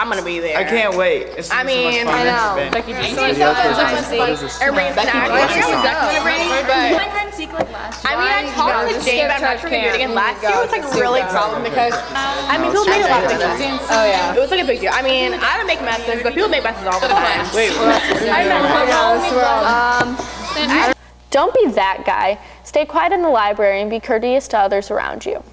I'm gonna be there. I can't wait. It's I so mean. I know. Becky, do So I gonna bring, but. I mean, I talked to Jay about not trying again last year. It was like a really problem because I mean, people made a lot of big messes. Oh yeah. It was like a big deal. I mean, I don't make messes, but people make messes all the time. Wait, what. Um, don't be that guy. Stay quiet in the library and be courteous to others around you.